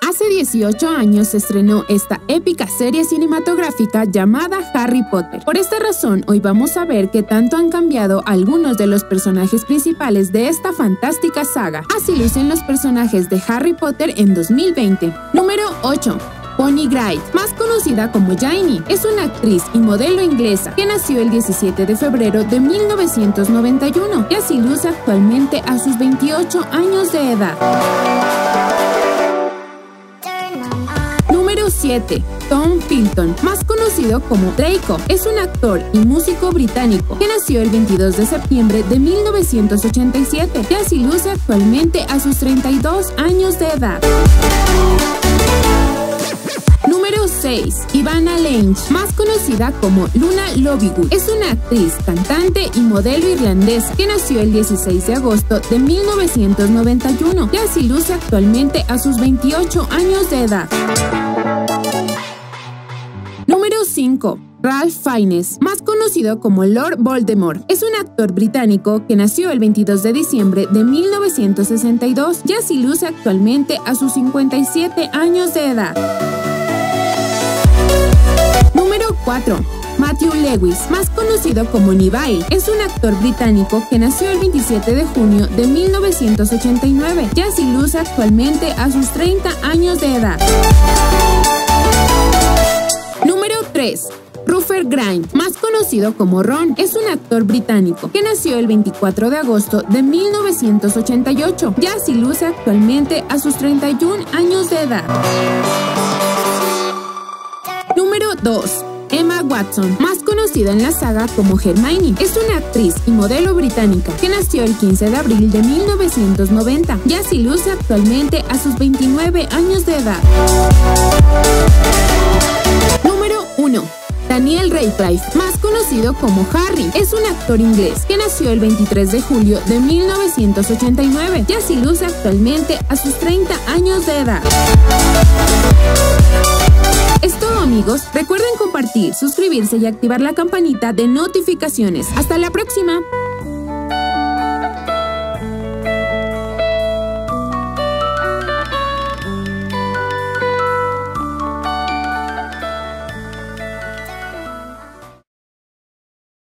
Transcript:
Hace 18 años se estrenó esta épica serie cinematográfica llamada Harry Potter. Por esta razón, hoy vamos a ver qué tanto han cambiado algunos de los personajes principales de esta fantástica saga. Así lucen los personajes de Harry Potter en 2020. Número 8. Bonnie Wright, más conocida como Janie, es una actriz y modelo inglesa que nació el 17 de febrero de 1991 y así luce actualmente a sus 28 años de edad. Número 7. Tom Filton, más conocido como Draco, es un actor y músico británico que nació el 22 de septiembre de 1987 y así luce actualmente a sus 32 años de edad. Número 6. Ivana Lange, más conocida como Luna Lovegood, es una actriz, cantante y modelo irlandesa que nació el 16 de agosto de 1991 y así luce actualmente a sus 28 años de edad. Número 5. Ralph Fiennes, más conocido como Lord Voldemort, es un actor británico que nació el 22 de diciembre de 1962 y así luce actualmente a sus 57 años de edad. Número 4. Matthew Lewis, más conocido como Nibai, es un actor británico que nació el 27 de junio de 1989 y así luce actualmente a sus 30 años de edad. Número 3. Rupert Grint, más conocido como Ron, es un actor británico que nació el 24 de agosto de 1988 y así luce actualmente a sus 31 años de edad. Número 2. Emma Watson, más conocida en la saga como Hermione, es una actriz y modelo británica que nació el 15 de abril de 1990 y así luce actualmente a sus 29 años de edad. Número 1. Daniel Radcliffe, más conocido como Harry, es un actor inglés que nació el 23 de julio de 1989 y así luce actualmente a sus 30 años de edad. Es todo amigos, recuerden suscribirse y activar la campanita de notificaciones. Hasta la próxima.